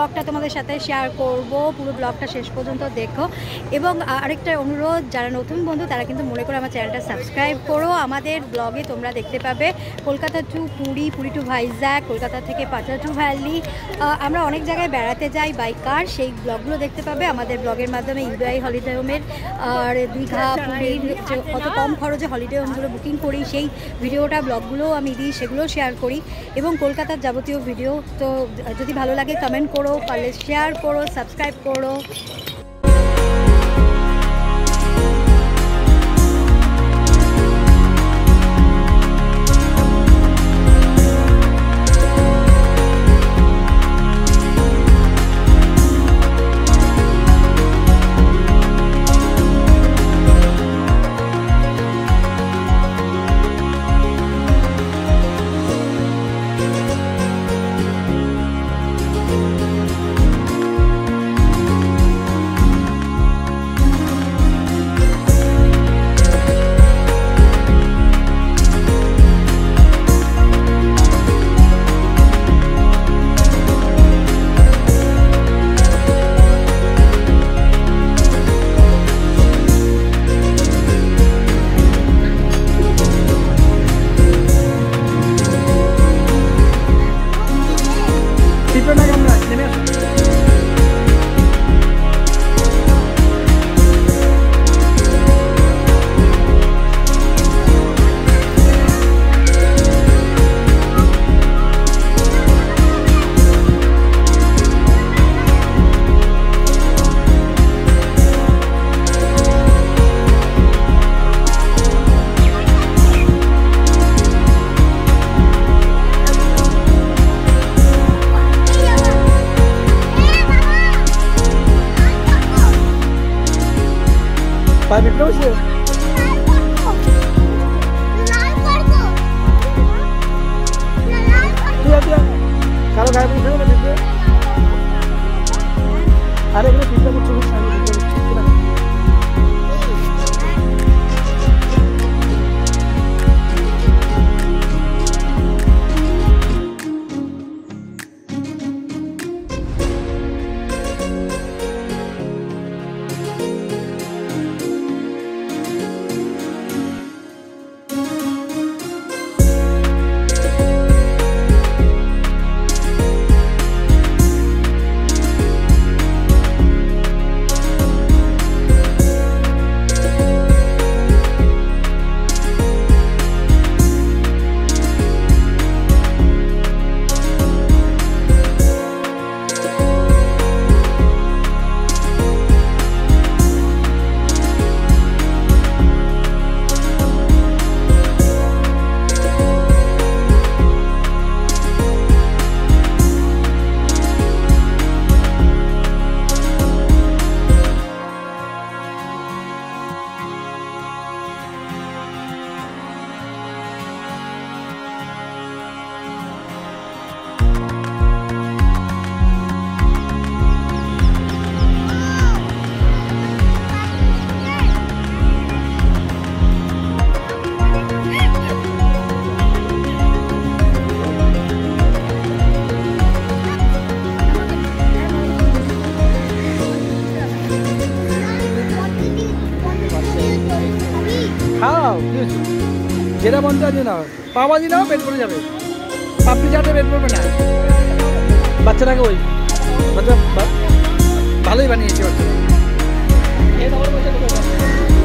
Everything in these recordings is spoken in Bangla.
ব্লগটা তোমাদের সাথে শেয়ার করব। পুরো ব্লগটা শেষ পর্যন্ত দেখো। এবং আরেকটা অনুরোধ, যারা নতুন বন্ধু, তারা কিন্তু মনে করে আমার চ্যানেলটা সাবস্ক্রাইব করো। আমাদের ব্লগে তোমরা দেখতে পাবে কলকাতা টু পুরী পুরী টু ভাইজ্যাক কলকাতা থেকে পাটনা টু ভ্যালি আমরা অনেক জায়গায় বেড়াতে যাই বাই কার সেই ব্লগগুলো দেখতে পাবে আমাদের ব্লগের মাধ্যমে ইউবিআই হলিডে হোমের আর দীঘা পুরীর কত কম খরচে হলিডে হোমগুলো বুকিং করি, সেই ভিডিওটা ব্লগগুলোও আমি দিই সেগুলো শেয়ার করি। এবং কলকাতার যাবতীয় ভিডিও তো যদি ভালো লাগে কমেন্ট করো। পারলে শেয়ার করো সাবস্ক্রাইব করো। টিপে যেটা মন চায় দিয়ে নাও। পাওয়াজি নাও পেট ভরে যাবে। পাপড়ি চাটে পেট ভরবে না। বাচ্চাটাকে ওই বাচ্চা ভালোই বানিয়েছে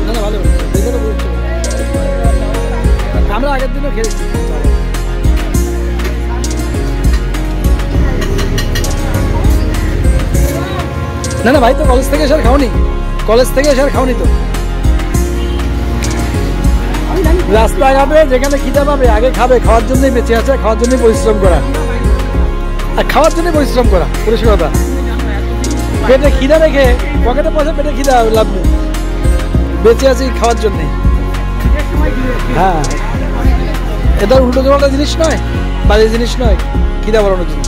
না না, ভালো আমরা আগের দিনও খেয়েছি না না, ভাই তো কলেজ থেকে এসে আর খাওনি। কলেজ থেকে এসে আর খাওনি তো। রাস্তাঘাটে যেখানে খিদে পাবে, আগে খাবে, খাওয়ার জন্যই বেঁচে আছে, খাওয়ার জন্যই পরিশ্রম করা। আর খাওয়ার জন্যই পরিশ্রম করা পরিষ্কারতা পেটে খিদা রেখে পকেটে পয়সা, পেটে খিদা লাভ নেই। বেঁচে আছি খাওয়ার জন্যে হ্যাঁ। এটা উল্টো জমাটা জিনিস নয়, বাজে জিনিস নয়, খিদা বাড়ানোর জিনিস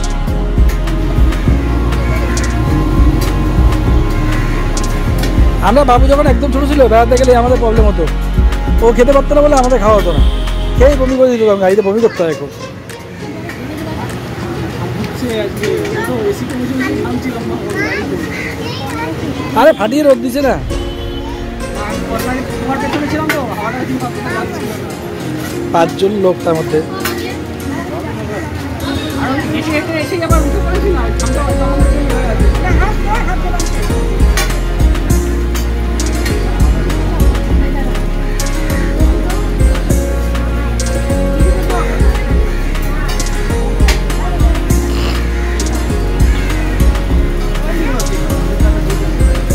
আমরা বাবু যখন একদম ছোট ছিল, বেড়াতে গেলে আমাদের প্রবলেম হতো। ও খেতে পারতো না বলে আমাদের খাওয়া হতো না। খেয়ে বমি করে দিত গাড়িতে বমি করতে হয় খুব। হচ্ছে আজকে তো এসিতে বসে বসে ঘামছিলাম না গাড়িতে আরে ফাটিয়ে রোদ দিছে না। পাঁচজন লোক তার মধ্যে। এসে আবার উঠে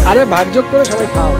আরে ভাগযোগ করে সবাই খাও।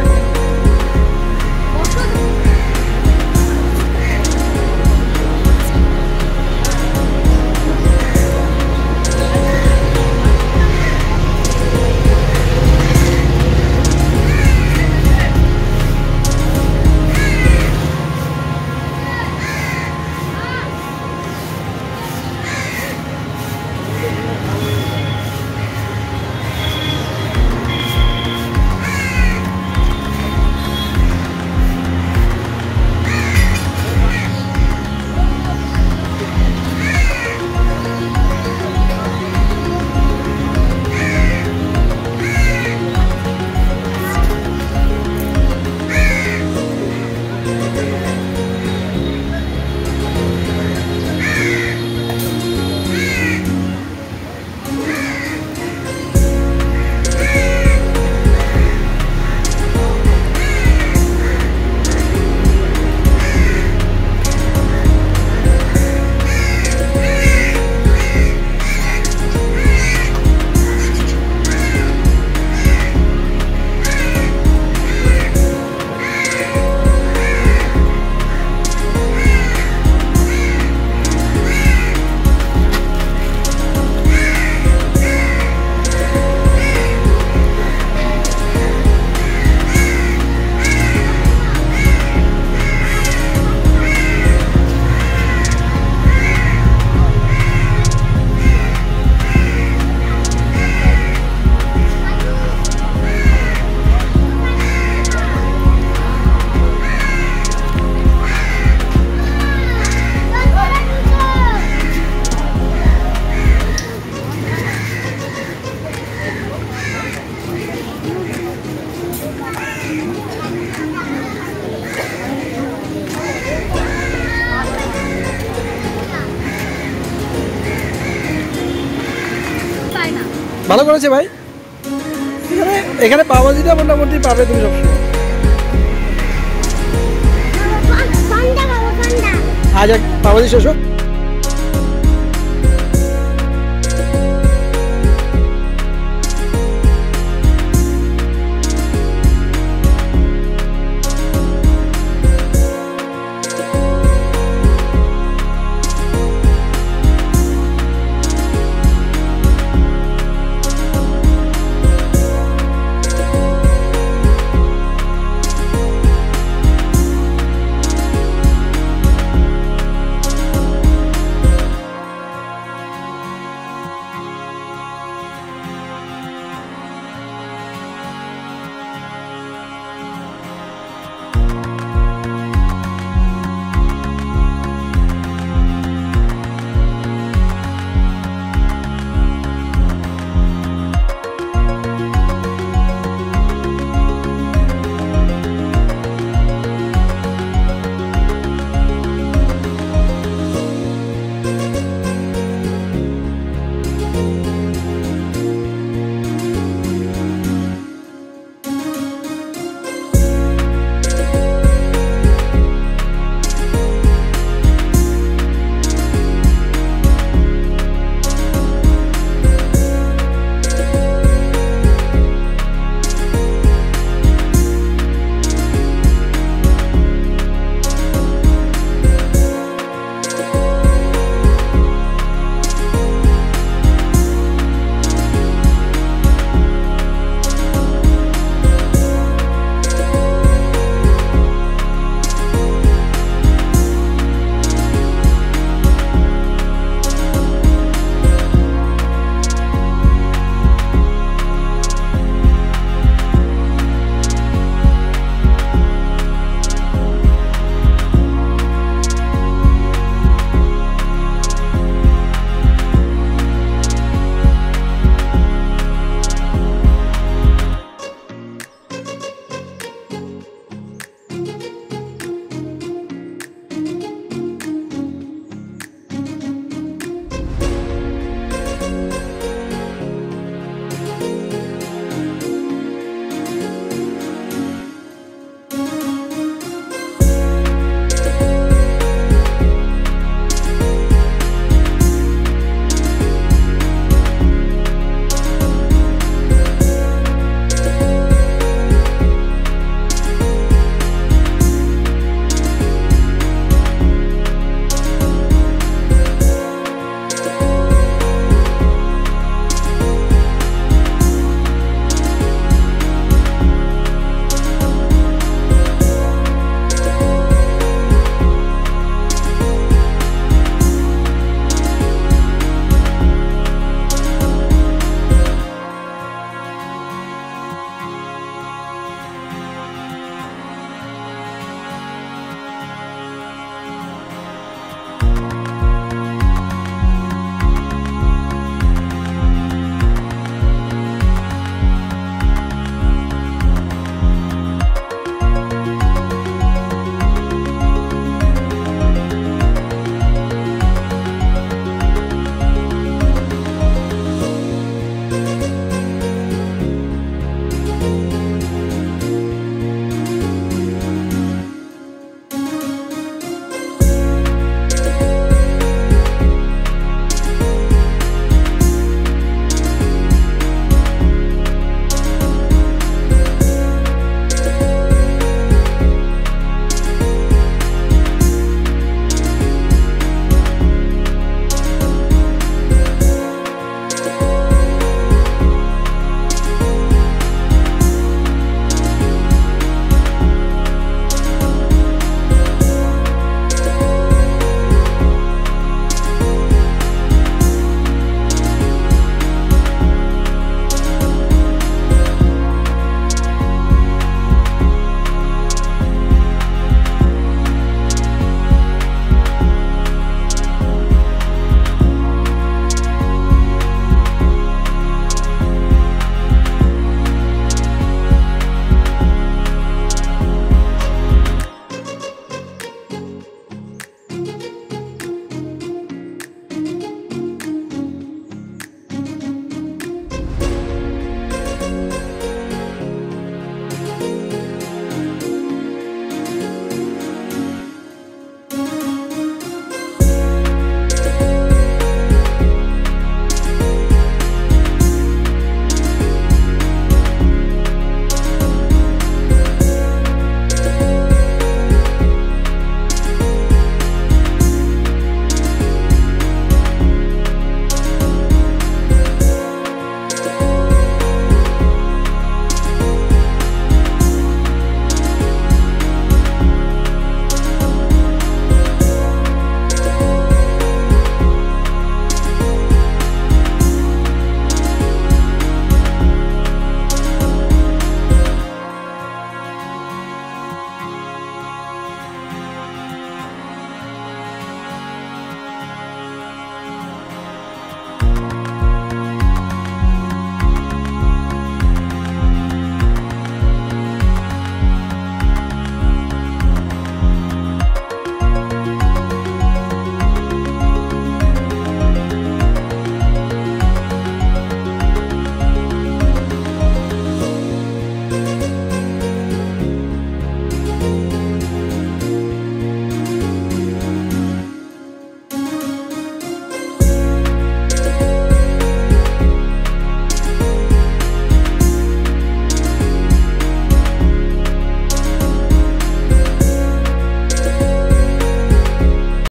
করেছে ভাই? এখানে এখানে পাওয়াজিটা মোটামুটি পাবে তুমি সবসময়। আজ এক পাওয়াজি শেষ হোক।